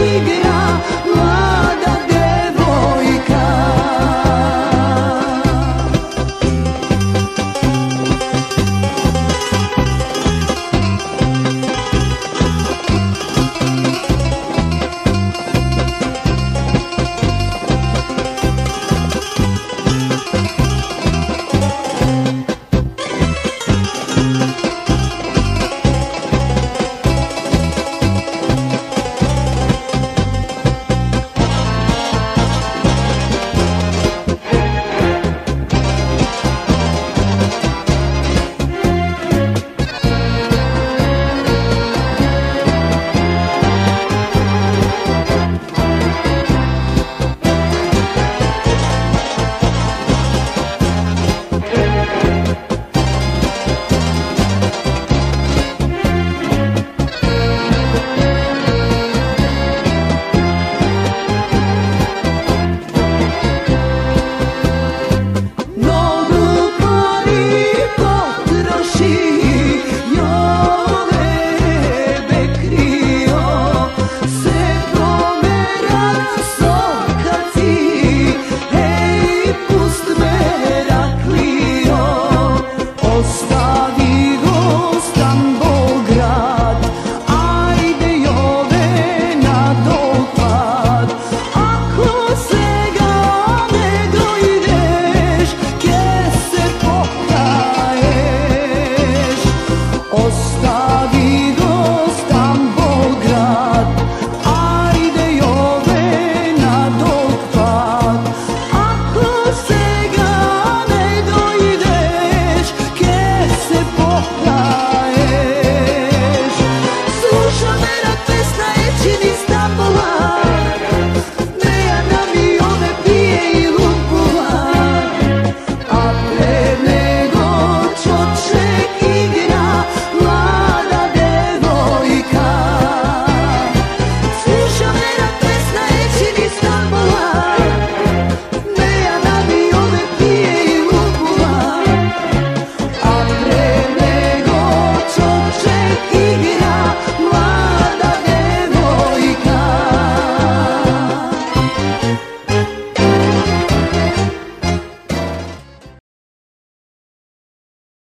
big